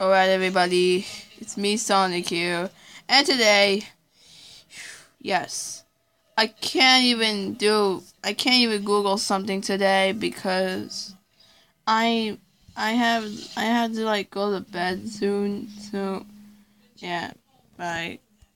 Alright, everybody, it's me, Sonic here, and today, yes, I can't even do, I can't even Google something today because I, I have, I have to like go to bed soon, so, yeah, bye.